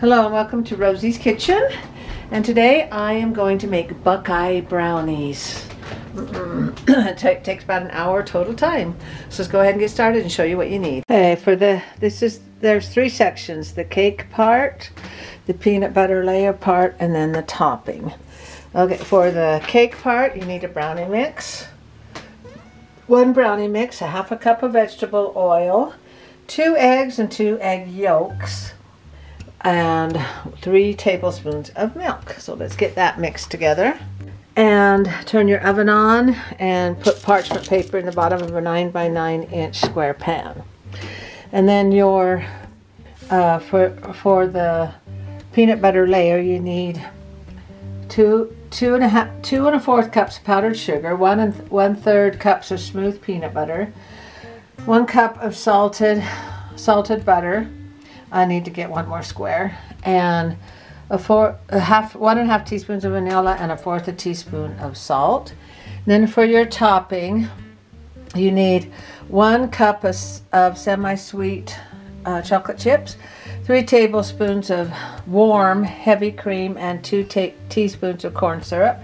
Hello and welcome to Rosie's Kitchen. And today I am going to make Buckeye brownies. it takes about an hour total time. So let's go ahead and get started and show you what you need. Okay, for the, this is, there's three sections. The cake part, the peanut butter layer part, and then the topping. Okay, for the cake part, you need a brownie mix. One brownie mix, a half a cup of vegetable oil, two eggs and two egg yolks, and three tablespoons of milk. So let's get that mixed together. And turn your oven on and put parchment paper in the bottom of a 9 by 9 inch square pan. And then your, uh, for, for the peanut butter layer, you need two, two and a half, two and a fourth cups of powdered sugar, one and one third cups of smooth peanut butter, one cup of salted, salted butter, I need to get one more square. And a four, a half, one and a half teaspoons of vanilla and a fourth a teaspoon of salt. Then for your topping, you need one cup of, of semi-sweet uh, chocolate chips, three tablespoons of warm heavy cream, and two teaspoons of corn syrup.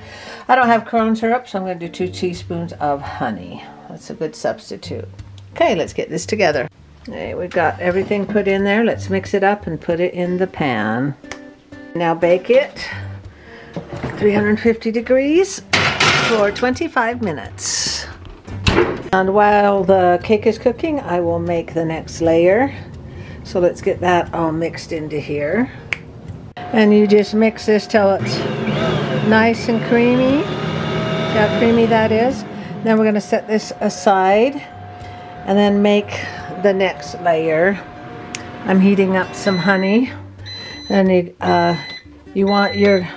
I don't have corn syrup, so I'm going to do two teaspoons of honey. That's a good substitute. Okay, let's get this together. Okay, we've got everything put in there. Let's mix it up and put it in the pan. Now bake it 350 degrees for 25 minutes. And while the cake is cooking, I will make the next layer. So let's get that all mixed into here. And you just mix this till it's nice and creamy. See how creamy that is? Then we're going to set this aside and then make the next layer. I'm heating up some honey. And you, uh, you want your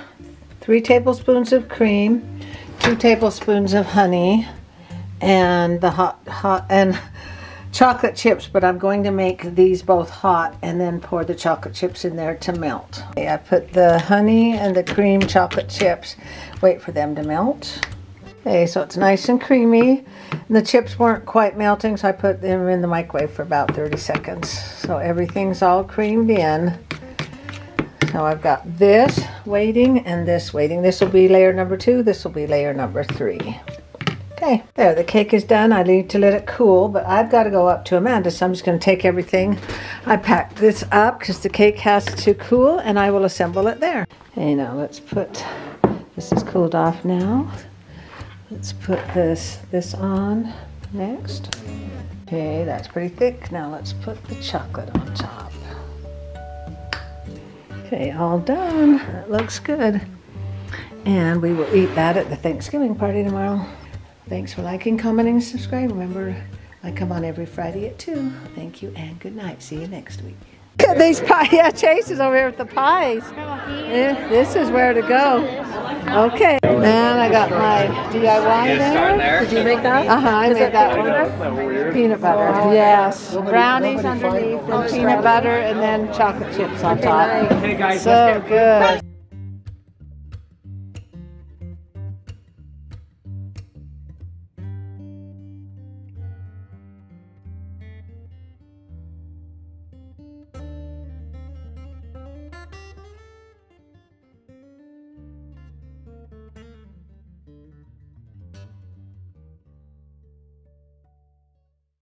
three tablespoons of cream, two tablespoons of honey, and the hot, hot, and chocolate chips, but I'm going to make these both hot and then pour the chocolate chips in there to melt. Okay, I put the honey and the cream chocolate chips, wait for them to melt. Okay, so it's nice and creamy. And the chips weren't quite melting, so I put them in the microwave for about 30 seconds. So everything's all creamed in. So I've got this waiting and this waiting. This will be layer number two. This will be layer number three. Okay, there, the cake is done. I need to let it cool, but I've got to go up to Amanda, so I'm just going to take everything. I packed this up because the cake has to cool, and I will assemble it there. Okay, now let's put, this is cooled off now. Let's put this, this on next. Okay, that's pretty thick. Now let's put the chocolate on top. Okay, all done. That looks good. And we will eat that at the Thanksgiving party tomorrow. Thanks for liking, commenting, and subscribing. Remember, I come on every Friday at 2. Thank you and good night. See you next week. Look at these pies. Yeah, Chase is over here with the pies. Yeah, this is where to go. Okay. And I got my DIY there. Did you make that? Uh-huh, I made that one. Peanut butter. Yes. Brownies underneath and peanut butter and then chocolate chips on top. So good.